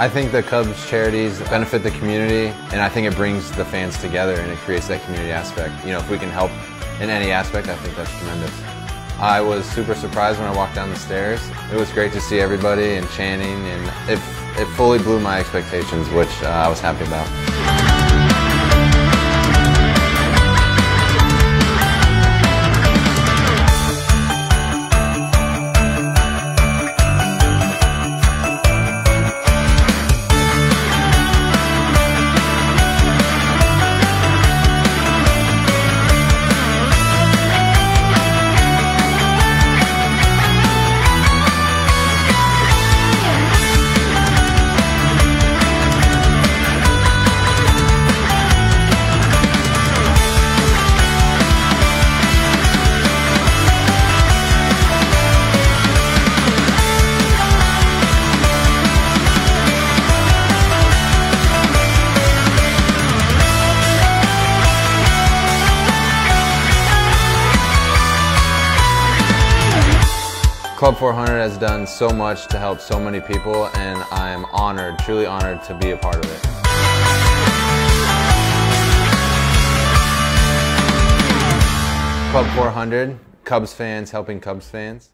I think the Cubs charities benefit the community, and I think it brings the fans together and it creates that community aspect. You know, if we can help in any aspect, I think that's tremendous. I was super surprised when I walked down the stairs. It was great to see everybody and chanting, and it, it fully blew my expectations, which uh, I was happy about. Club 400 has done so much to help so many people, and I'm honored, truly honored to be a part of it. Club 400, Cubs fans helping Cubs fans.